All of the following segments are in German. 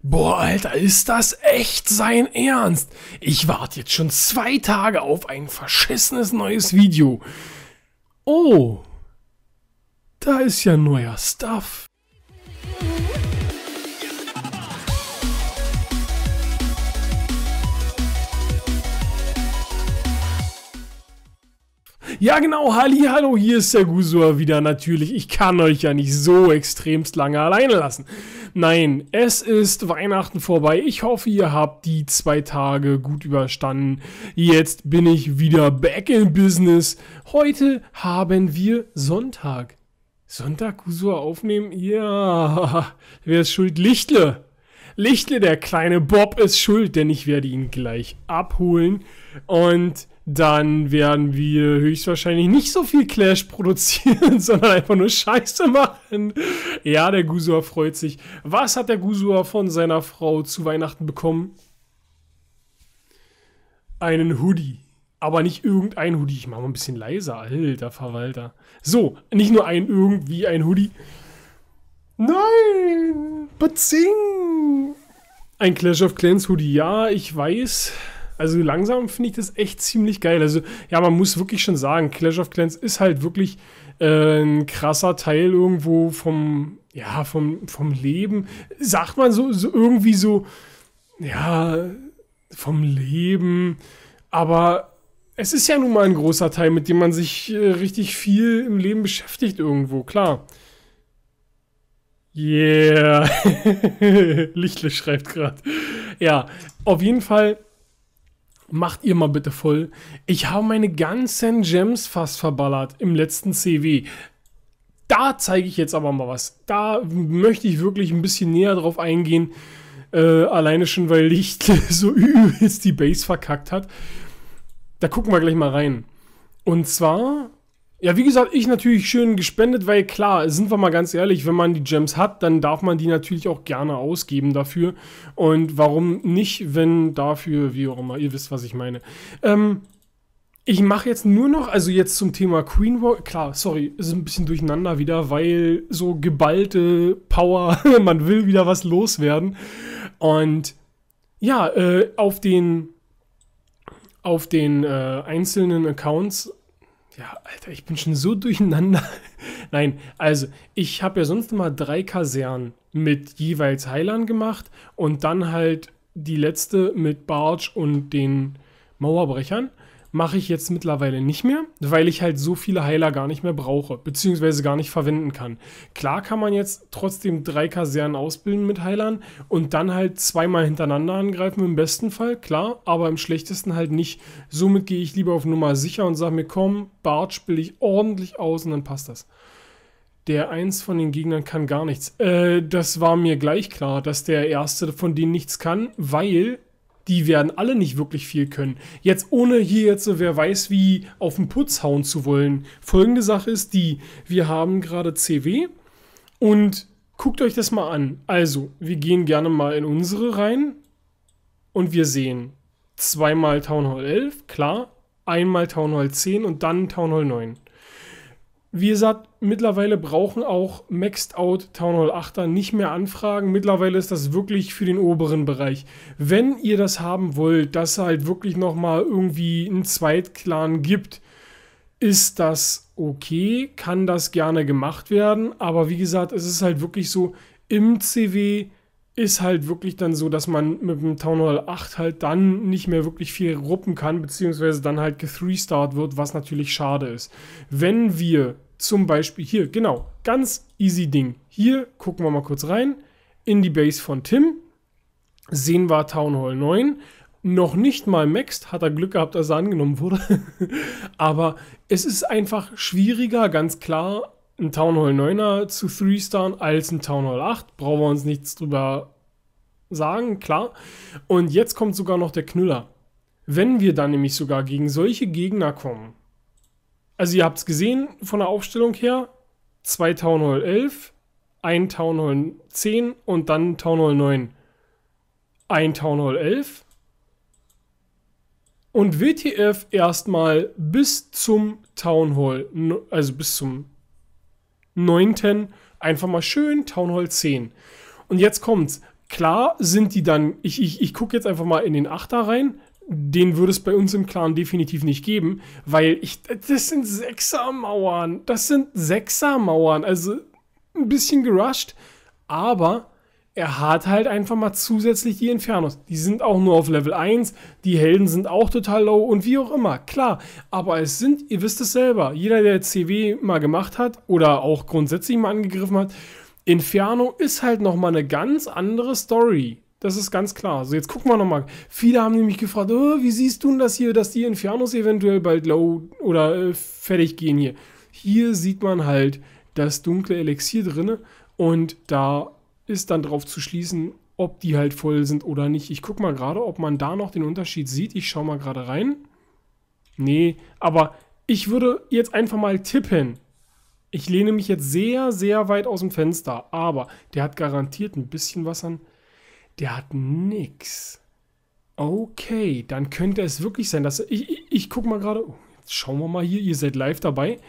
Boah, Alter, ist das echt sein Ernst? Ich warte jetzt schon zwei Tage auf ein verschissenes neues Video. Oh, da ist ja neuer Stuff. Ja genau, Halli, hallo, hier ist der Gusur wieder natürlich. Ich kann euch ja nicht so extremst lange alleine lassen. Nein, es ist Weihnachten vorbei. Ich hoffe, ihr habt die zwei Tage gut überstanden. Jetzt bin ich wieder back in business. Heute haben wir Sonntag. Sonntag Gusur aufnehmen? Ja, wer ist schuld? Lichtle. Lichtle, der kleine Bob ist schuld, denn ich werde ihn gleich abholen. Und dann werden wir höchstwahrscheinlich nicht so viel Clash produzieren, sondern einfach nur Scheiße machen. Ja, der Gusua freut sich. Was hat der Gusua von seiner Frau zu Weihnachten bekommen? Einen Hoodie. Aber nicht irgendein Hoodie. Ich mache mal ein bisschen leiser, alter Verwalter. So, nicht nur ein irgendwie ein Hoodie. Nein! Bazing! Ein Clash of Clans Hoodie. Ja, ich weiß. Also langsam finde ich das echt ziemlich geil. Also ja, man muss wirklich schon sagen, Clash of Clans ist halt wirklich äh, ein krasser Teil irgendwo vom, ja, vom, vom Leben. Sagt man so, so irgendwie so, ja, vom Leben. Aber es ist ja nun mal ein großer Teil, mit dem man sich äh, richtig viel im Leben beschäftigt irgendwo, klar. Yeah. Lichtle schreibt gerade. Ja, auf jeden Fall macht ihr mal bitte voll. Ich habe meine ganzen Gems fast verballert im letzten CW. Da zeige ich jetzt aber mal was. Da möchte ich wirklich ein bisschen näher drauf eingehen. Äh, alleine schon, weil Licht so übelst die Base verkackt hat. Da gucken wir gleich mal rein. Und zwar ja, wie gesagt, ich natürlich schön gespendet, weil klar, sind wir mal ganz ehrlich, wenn man die Gems hat, dann darf man die natürlich auch gerne ausgeben dafür. Und warum nicht, wenn dafür, wie auch immer, ihr wisst, was ich meine. Ähm, ich mache jetzt nur noch, also jetzt zum Thema Queen War, klar, sorry, ist ein bisschen durcheinander wieder, weil so geballte Power, man will wieder was loswerden. Und ja, äh, auf den auf den äh, einzelnen Accounts ja, Alter, ich bin schon so durcheinander. Nein, also ich habe ja sonst immer drei Kasernen mit jeweils Heilern gemacht und dann halt die letzte mit Barge und den Mauerbrechern mache ich jetzt mittlerweile nicht mehr, weil ich halt so viele Heiler gar nicht mehr brauche, beziehungsweise gar nicht verwenden kann. Klar kann man jetzt trotzdem drei Kasernen ausbilden mit Heilern und dann halt zweimal hintereinander angreifen, im besten Fall, klar, aber im schlechtesten halt nicht. Somit gehe ich lieber auf Nummer sicher und sage mir, komm, Bart spiele ich ordentlich aus und dann passt das. Der eins von den Gegnern kann gar nichts. Äh, das war mir gleich klar, dass der erste von denen nichts kann, weil die werden alle nicht wirklich viel können. Jetzt ohne hier jetzt, wer weiß wie, auf den Putz hauen zu wollen. Folgende Sache ist die, wir haben gerade CW und guckt euch das mal an. Also, wir gehen gerne mal in unsere rein und wir sehen zweimal Town Hall 11, klar, einmal Town Hall 10 und dann Town Hall 9. Wie gesagt, mittlerweile brauchen auch Maxed Out Town Hall 8er nicht mehr anfragen. Mittlerweile ist das wirklich für den oberen Bereich. Wenn ihr das haben wollt, dass es halt wirklich nochmal irgendwie einen Zweitclan gibt, ist das okay, kann das gerne gemacht werden. Aber wie gesagt, es ist halt wirklich so, im CW ist halt wirklich dann so, dass man mit dem Town Hall 8 halt dann nicht mehr wirklich viel ruppen kann, beziehungsweise dann halt ge-3-start wird, was natürlich schade ist. Wenn wir zum Beispiel hier, genau, ganz easy Ding. Hier gucken wir mal kurz rein in die Base von Tim. Sehen wir Town Hall 9. Noch nicht mal maxed, hat er Glück gehabt, dass er angenommen wurde. Aber es ist einfach schwieriger, ganz klar, ein Town Hall 9er zu 3-Starren als ein Town Hall 8. Brauchen wir uns nichts drüber sagen, klar. Und jetzt kommt sogar noch der Knüller. Wenn wir dann nämlich sogar gegen solche Gegner kommen, also ihr habt es gesehen von der Aufstellung her, zwei Town Hall 11, ein Town Hall 10 und dann Town Hall 9. Ein Town Hall 11 und WTF erstmal bis zum Town Hall, also bis zum 9. einfach mal schön Town Hall 10. Und jetzt kommt's. klar sind die dann, ich, ich, ich gucke jetzt einfach mal in den Achter rein, den würde es bei uns im Clan definitiv nicht geben, weil ich, das sind Sechsermauern, das sind Sechsermauern, also ein bisschen gerusht, aber er hat halt einfach mal zusätzlich die Infernos. Die sind auch nur auf Level 1, die Helden sind auch total low und wie auch immer, klar. Aber es sind, ihr wisst es selber, jeder, der CW mal gemacht hat oder auch grundsätzlich mal angegriffen hat, Inferno ist halt nochmal eine ganz andere Story. Das ist ganz klar. So, jetzt gucken wir nochmal. Viele haben nämlich gefragt, oh, wie siehst du denn das hier, dass die Infernos eventuell bald low oder äh, fertig gehen hier. Hier sieht man halt das dunkle Elixier drin und da ist dann drauf zu schließen, ob die halt voll sind oder nicht. Ich gucke mal gerade, ob man da noch den Unterschied sieht. Ich schaue mal gerade rein. Nee, aber ich würde jetzt einfach mal tippen. Ich lehne mich jetzt sehr, sehr weit aus dem Fenster, aber der hat garantiert ein bisschen was an. Der hat nix. Okay, dann könnte es wirklich sein, dass ich, ich, ich gucke mal gerade. Oh, jetzt schauen wir mal hier, ihr seid live dabei.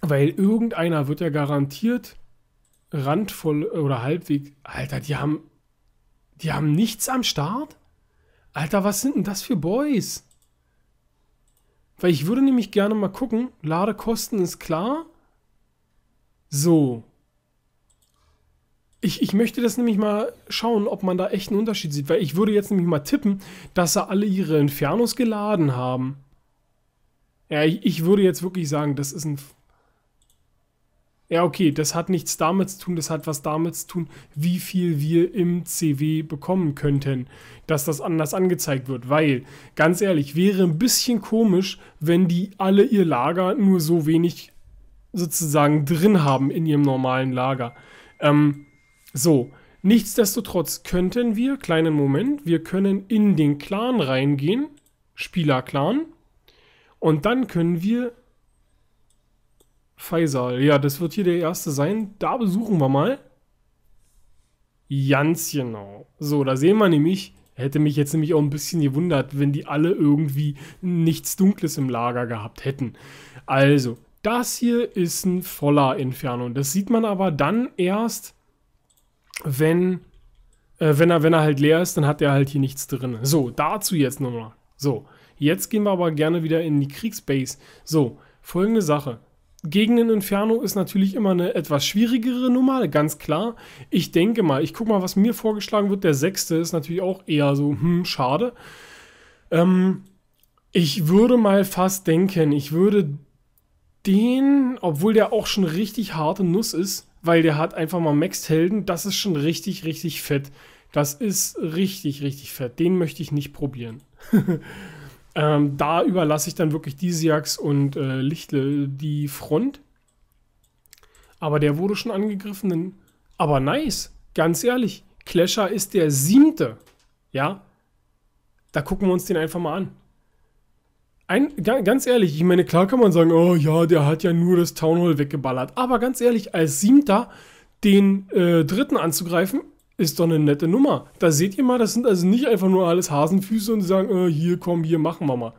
Weil irgendeiner wird ja garantiert randvoll oder halbwegs. Alter, die haben. Die haben nichts am Start? Alter, was sind denn das für Boys? Weil ich würde nämlich gerne mal gucken. Ladekosten ist klar. So. Ich, ich möchte das nämlich mal schauen, ob man da echt einen Unterschied sieht. Weil ich würde jetzt nämlich mal tippen, dass sie alle ihre Infernos geladen haben. Ja, ich, ich würde jetzt wirklich sagen, das ist ein ja, okay, das hat nichts damit zu tun, das hat was damit zu tun, wie viel wir im CW bekommen könnten, dass das anders angezeigt wird. Weil, ganz ehrlich, wäre ein bisschen komisch, wenn die alle ihr Lager nur so wenig sozusagen drin haben in ihrem normalen Lager. Ähm, so, nichtsdestotrotz könnten wir, kleinen Moment, wir können in den Clan reingehen, Spieler-Clan, und dann können wir Faisal. Ja, das wird hier der erste sein. Da besuchen wir mal. Ganz genau. So, da sehen wir nämlich, hätte mich jetzt nämlich auch ein bisschen gewundert, wenn die alle irgendwie nichts Dunkles im Lager gehabt hätten. Also, das hier ist ein voller Inferno. Das sieht man aber dann erst, wenn, äh, wenn, er, wenn er halt leer ist, dann hat er halt hier nichts drin. So, dazu jetzt nochmal. So, jetzt gehen wir aber gerne wieder in die Kriegsbase. So, folgende Sache gegen den Inferno ist natürlich immer eine etwas schwierigere Nummer, ganz klar. Ich denke mal, ich gucke mal, was mir vorgeschlagen wird. Der sechste ist natürlich auch eher so, hm, schade. Ähm, ich würde mal fast denken, ich würde den, obwohl der auch schon richtig harte Nuss ist, weil der hat einfach mal Maxed Helden, das ist schon richtig, richtig fett. Das ist richtig, richtig fett. Den möchte ich nicht probieren. Ähm, da überlasse ich dann wirklich Disiax und äh, Lichtle die Front. Aber der wurde schon angegriffen. Aber nice, ganz ehrlich. Clasher ist der siebte. Ja, da gucken wir uns den einfach mal an. Ein, ganz ehrlich, ich meine, klar kann man sagen, oh ja, der hat ja nur das Town Hall weggeballert. Aber ganz ehrlich, als siebter den äh, dritten anzugreifen, ist doch eine nette Nummer. Da seht ihr mal, das sind also nicht einfach nur alles Hasenfüße und sagen, äh, hier, komm, hier, machen wir mal.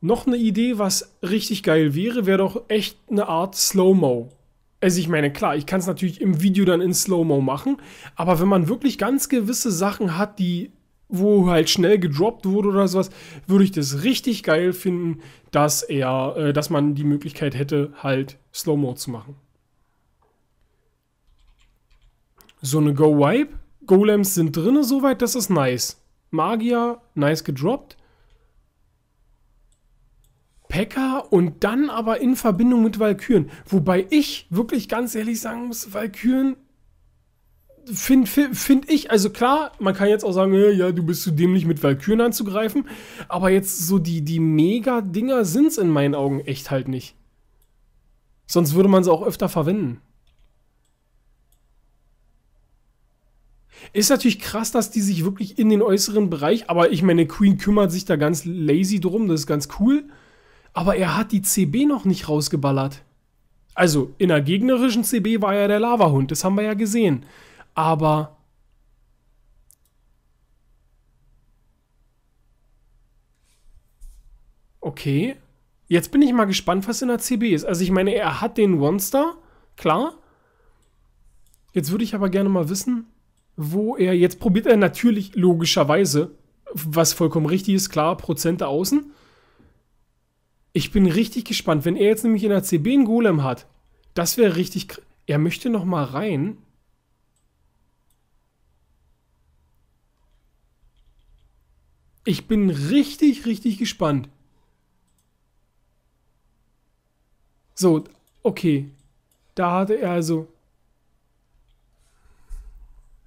Noch eine Idee, was richtig geil wäre, wäre doch echt eine Art Slow-Mo. Also ich meine, klar, ich kann es natürlich im Video dann in Slow-Mo machen, aber wenn man wirklich ganz gewisse Sachen hat, die wo halt schnell gedroppt wurde oder sowas, würde ich das richtig geil finden, dass er, äh, dass man die Möglichkeit hätte, halt Slow-Mo zu machen. So eine Go-Wipe. Golems sind drinne soweit, das ist nice. Magier, nice gedroppt. Pekka und dann aber in Verbindung mit Valkyren. Wobei ich wirklich ganz ehrlich sagen muss, Valkyren finde find, find ich, also klar, man kann jetzt auch sagen, ja, du bist zu dämlich mit Valkyren anzugreifen, aber jetzt so die, die Mega-Dinger sind es in meinen Augen echt halt nicht. Sonst würde man sie auch öfter verwenden. Ist natürlich krass, dass die sich wirklich in den äußeren Bereich, aber ich meine, Queen kümmert sich da ganz lazy drum, das ist ganz cool. Aber er hat die CB noch nicht rausgeballert. Also, in der gegnerischen CB war ja der Lavahund, das haben wir ja gesehen. Aber. Okay. Jetzt bin ich mal gespannt, was in der CB ist. Also, ich meine, er hat den One-Star, klar. Jetzt würde ich aber gerne mal wissen, wo er, jetzt probiert er natürlich logischerweise, was vollkommen richtig ist, klar, Prozente außen. Ich bin richtig gespannt, wenn er jetzt nämlich in der CB einen Golem hat, das wäre richtig, er möchte noch mal rein. Ich bin richtig, richtig gespannt. So, okay. Da hatte er also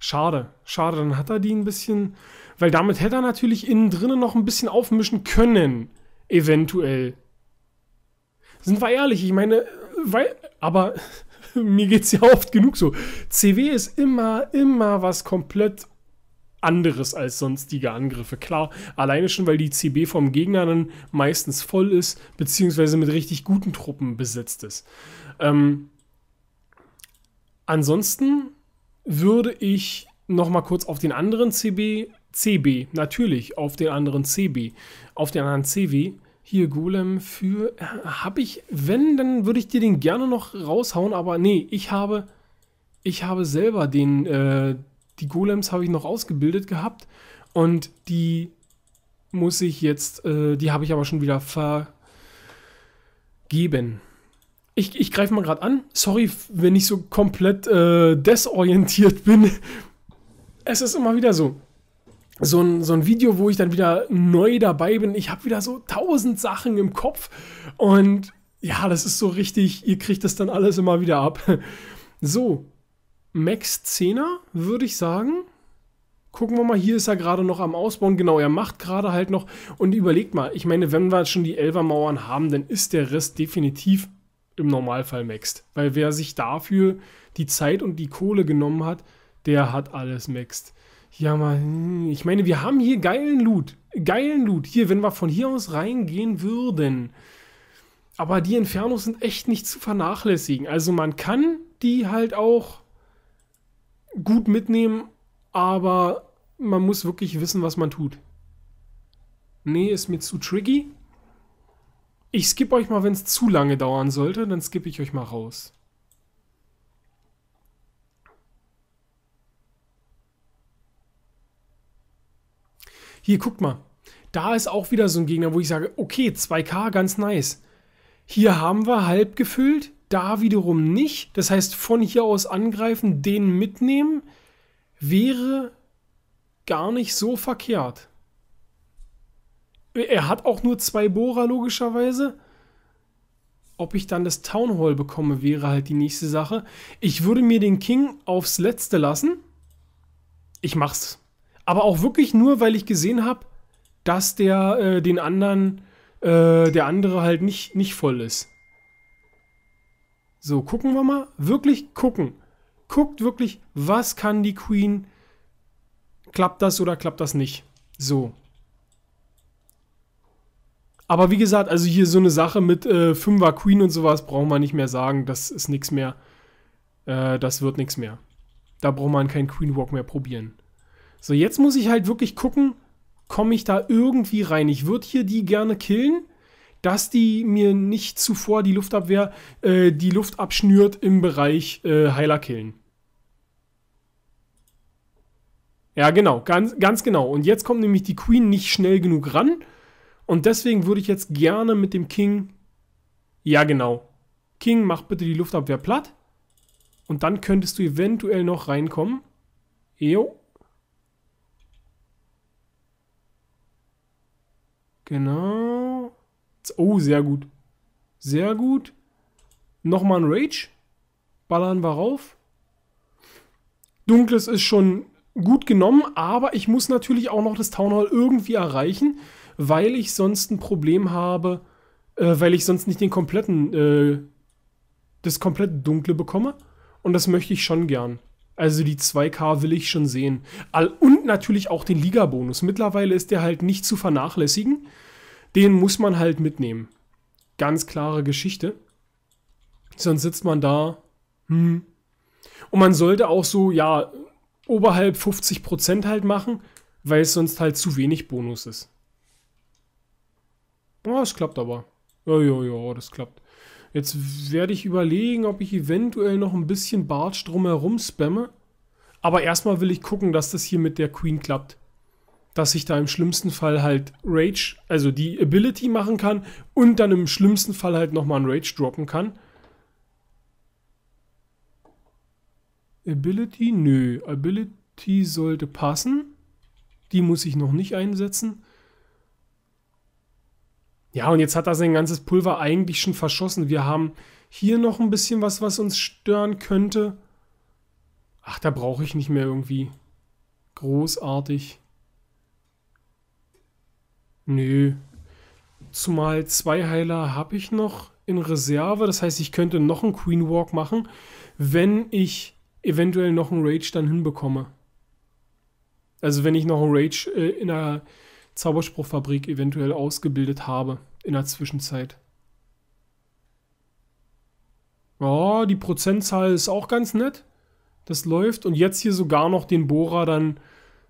Schade, schade, dann hat er die ein bisschen, weil damit hätte er natürlich innen drinnen noch ein bisschen aufmischen können, eventuell. Sind wir ehrlich, ich meine, weil, aber mir geht es ja oft genug so. CW ist immer, immer was komplett anderes als sonstige Angriffe. Klar, alleine schon, weil die CB vom Gegner dann meistens voll ist, beziehungsweise mit richtig guten Truppen besetzt ist. Ähm, ansonsten würde ich noch mal kurz auf den anderen CB, CB, natürlich, auf den anderen CB, auf den anderen CW, hier Golem für, habe ich, wenn, dann würde ich dir den gerne noch raushauen, aber nee, ich habe, ich habe selber den, äh, die Golems habe ich noch ausgebildet gehabt und die muss ich jetzt, äh, die habe ich aber schon wieder vergeben. Ich, ich greife mal gerade an. Sorry, wenn ich so komplett äh, desorientiert bin. Es ist immer wieder so. So ein, so ein Video, wo ich dann wieder neu dabei bin. Ich habe wieder so tausend Sachen im Kopf. Und ja, das ist so richtig, ihr kriegt das dann alles immer wieder ab. So, Max 10er würde ich sagen. Gucken wir mal, hier ist er gerade noch am Ausbauen. Genau, er macht gerade halt noch. Und überlegt mal, ich meine, wenn wir schon die Elvermauern haben, dann ist der Rest definitiv im Normalfall maxt. Weil wer sich dafür die Zeit und die Kohle genommen hat, der hat alles maxt. Ja, hm, ich meine, wir haben hier geilen Loot. Geilen Loot. Hier, wenn wir von hier aus reingehen würden. Aber die Infernos sind echt nicht zu vernachlässigen. Also man kann die halt auch gut mitnehmen, aber man muss wirklich wissen, was man tut. Nee, ist mir zu tricky. Ich skippe euch mal, wenn es zu lange dauern sollte, dann skippe ich euch mal raus. Hier, guckt mal. Da ist auch wieder so ein Gegner, wo ich sage, okay, 2K, ganz nice. Hier haben wir halb gefüllt, da wiederum nicht. Das heißt, von hier aus angreifen, den mitnehmen, wäre gar nicht so verkehrt. Er hat auch nur zwei Bohrer, logischerweise. Ob ich dann das Town Hall bekomme, wäre halt die nächste Sache. Ich würde mir den King aufs Letzte lassen. Ich mach's. Aber auch wirklich nur, weil ich gesehen habe, dass der äh, den anderen, äh, der andere halt nicht, nicht voll ist. So, gucken wir mal. Wirklich gucken. Guckt wirklich, was kann die Queen. Klappt das oder klappt das nicht? So. Aber wie gesagt, also hier so eine Sache mit äh, 5er Queen und sowas brauchen wir nicht mehr sagen. Das ist nichts mehr. Äh, das wird nichts mehr. Da braucht man keinen Queen Walk mehr probieren. So, jetzt muss ich halt wirklich gucken, komme ich da irgendwie rein. Ich würde hier die gerne killen, dass die mir nicht zuvor die Luftabwehr äh, die Luft abschnürt im Bereich äh, Heiler killen. Ja, genau, ganz, ganz genau. Und jetzt kommt nämlich die Queen nicht schnell genug ran. Und deswegen würde ich jetzt gerne mit dem King. Ja, genau. King, mach bitte die Luftabwehr platt. Und dann könntest du eventuell noch reinkommen. Jo. Genau. Oh, sehr gut. Sehr gut. Nochmal ein Rage. Ballern wir rauf. Dunkles ist schon gut genommen, aber ich muss natürlich auch noch das Town Hall irgendwie erreichen weil ich sonst ein Problem habe, äh, weil ich sonst nicht den kompletten, äh, das komplette Dunkle bekomme. Und das möchte ich schon gern. Also die 2K will ich schon sehen. Und natürlich auch den Liga-Bonus. Mittlerweile ist der halt nicht zu vernachlässigen. Den muss man halt mitnehmen. Ganz klare Geschichte. Sonst sitzt man da. Hm. Und man sollte auch so, ja, oberhalb 50% halt machen, weil es sonst halt zu wenig Bonus ist. Oh, es klappt aber. Ja, ja, ja, das klappt. Jetzt werde ich überlegen, ob ich eventuell noch ein bisschen Bartsch drumherum spamme. Aber erstmal will ich gucken, dass das hier mit der Queen klappt. Dass ich da im schlimmsten Fall halt Rage, also die Ability machen kann und dann im schlimmsten Fall halt nochmal ein Rage droppen kann. Ability? Nö. Ability sollte passen. Die muss ich noch nicht einsetzen. Ja, und jetzt hat er sein ganzes Pulver eigentlich schon verschossen. Wir haben hier noch ein bisschen was, was uns stören könnte. Ach, da brauche ich nicht mehr irgendwie. Großartig. Nö. Zumal zwei Heiler habe ich noch in Reserve. Das heißt, ich könnte noch einen Queen Walk machen, wenn ich eventuell noch einen Rage dann hinbekomme. Also wenn ich noch einen Rage äh, in der Zauberspruchfabrik eventuell ausgebildet habe in der Zwischenzeit. Ja, die Prozentzahl ist auch ganz nett. Das läuft. Und jetzt hier sogar noch den Bohrer dann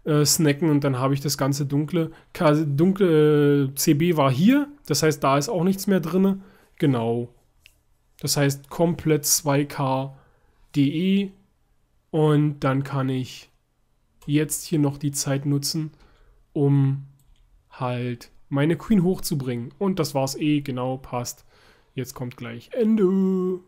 äh, snacken und dann habe ich das ganze dunkle. dunkle äh, CB war hier. Das heißt, da ist auch nichts mehr drin. Genau. Das heißt, komplett 2K DE. Und dann kann ich jetzt hier noch die Zeit nutzen, um halt meine Queen hochzubringen. Und das war's eh, genau, passt. Jetzt kommt gleich Ende.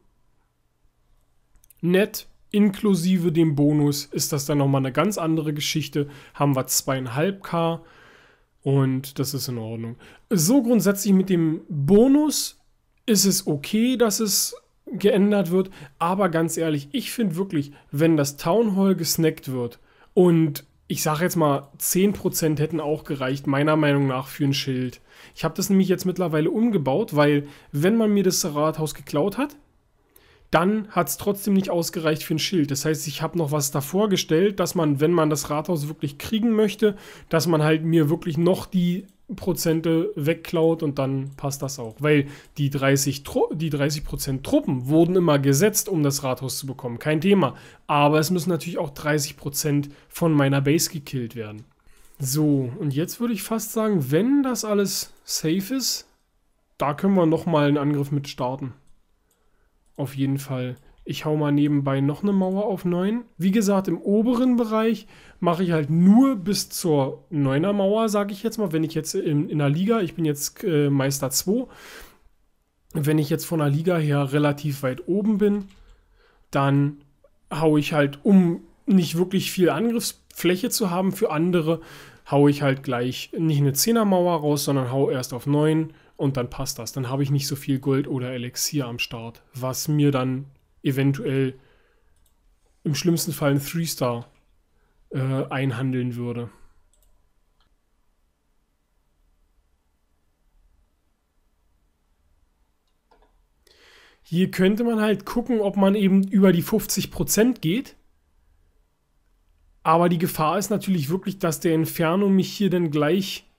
Nett, inklusive dem Bonus ist das dann nochmal eine ganz andere Geschichte. Haben wir 2,5k und das ist in Ordnung. So grundsätzlich mit dem Bonus ist es okay, dass es geändert wird, aber ganz ehrlich, ich finde wirklich, wenn das Town Hall gesnackt wird und ich sage jetzt mal, 10% hätten auch gereicht, meiner Meinung nach, für ein Schild. Ich habe das nämlich jetzt mittlerweile umgebaut, weil wenn man mir das Rathaus geklaut hat, dann hat es trotzdem nicht ausgereicht für ein Schild. Das heißt, ich habe noch was davor gestellt, dass man, wenn man das Rathaus wirklich kriegen möchte, dass man halt mir wirklich noch die Prozente wegklaut und dann passt das auch. Weil die 30, die 30 Prozent Truppen wurden immer gesetzt, um das Rathaus zu bekommen. Kein Thema. Aber es müssen natürlich auch 30 Prozent von meiner Base gekillt werden. So, und jetzt würde ich fast sagen, wenn das alles safe ist, da können wir nochmal einen Angriff mit starten. Auf jeden Fall. Ich hau mal nebenbei noch eine Mauer auf 9. Wie gesagt, im oberen Bereich mache ich halt nur bis zur 9er Mauer, sage ich jetzt mal. Wenn ich jetzt in, in der Liga, ich bin jetzt äh, Meister 2, wenn ich jetzt von der Liga her relativ weit oben bin, dann hau ich halt, um nicht wirklich viel Angriffsfläche zu haben für andere, hau ich halt gleich nicht eine 10er Mauer raus, sondern hau erst auf 9 und dann passt das. Dann habe ich nicht so viel Gold oder Elixier am Start, was mir dann eventuell im schlimmsten Fall ein 3-Star äh, einhandeln würde. Hier könnte man halt gucken, ob man eben über die 50% geht. Aber die Gefahr ist natürlich wirklich, dass der Inferno mich hier dann gleich...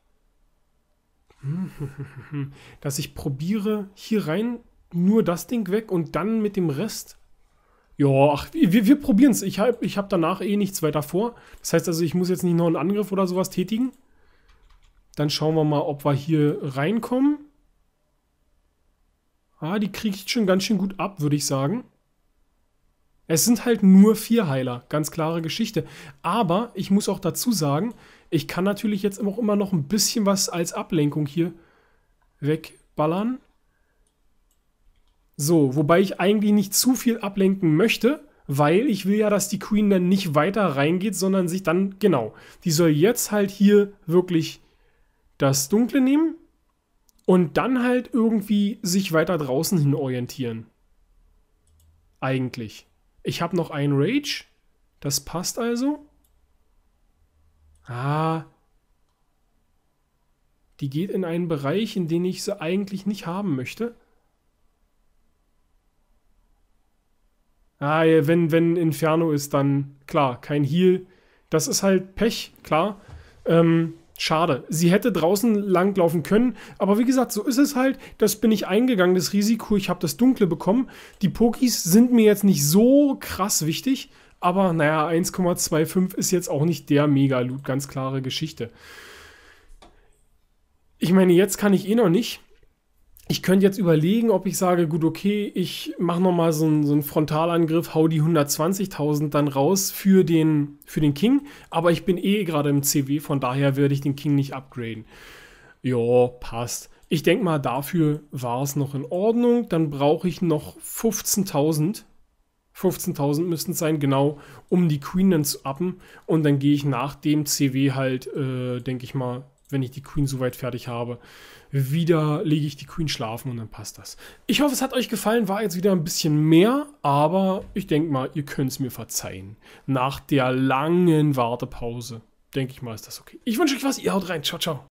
dass ich probiere, hier rein nur das Ding weg und dann mit dem Rest. Ja, ach, wir, wir probieren es. Ich habe ich hab danach eh nichts weiter vor. Das heißt also, ich muss jetzt nicht noch einen Angriff oder sowas tätigen. Dann schauen wir mal, ob wir hier reinkommen. Ah, die kriege ich schon ganz schön gut ab, würde ich sagen. Es sind halt nur vier Heiler, ganz klare Geschichte. Aber ich muss auch dazu sagen, ich kann natürlich jetzt auch immer noch ein bisschen was als Ablenkung hier wegballern. So, wobei ich eigentlich nicht zu viel ablenken möchte, weil ich will ja, dass die Queen dann nicht weiter reingeht, sondern sich dann, genau, die soll jetzt halt hier wirklich das Dunkle nehmen und dann halt irgendwie sich weiter draußen hin orientieren. Eigentlich. Ich habe noch ein Rage. Das passt also. Ah. Die geht in einen Bereich, in den ich sie eigentlich nicht haben möchte. Ah, wenn, wenn Inferno ist, dann klar, kein Heal. Das ist halt Pech, klar. Ähm, schade. Sie hätte draußen langlaufen können, aber wie gesagt, so ist es halt. Das bin ich eingegangen, das Risiko. Ich habe das Dunkle bekommen. Die Pokis sind mir jetzt nicht so krass wichtig, aber naja, 1,25 ist jetzt auch nicht der Mega-Loot, ganz klare Geschichte. Ich meine, jetzt kann ich eh noch nicht ich könnte jetzt überlegen, ob ich sage, gut, okay, ich mache nochmal so, einen, so einen Frontalangriff, hau die 120.000 dann raus für den, für den King, aber ich bin eh gerade im CW, von daher werde ich den King nicht upgraden. Ja, passt. Ich denke mal, dafür war es noch in Ordnung. Dann brauche ich noch 15.000. 15.000 müssten es sein, genau, um die Queen dann zu uppen. Und dann gehe ich nach dem CW halt, äh, denke ich mal, wenn ich die Queen soweit fertig habe, wieder lege ich die Queen schlafen und dann passt das. Ich hoffe, es hat euch gefallen. War jetzt wieder ein bisschen mehr, aber ich denke mal, ihr könnt es mir verzeihen. Nach der langen Wartepause, denke ich mal, ist das okay. Ich wünsche euch was. Ihr haut rein. Ciao, ciao.